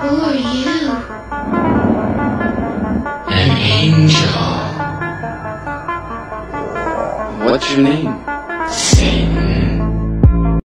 Who are you? An angel. What's your name?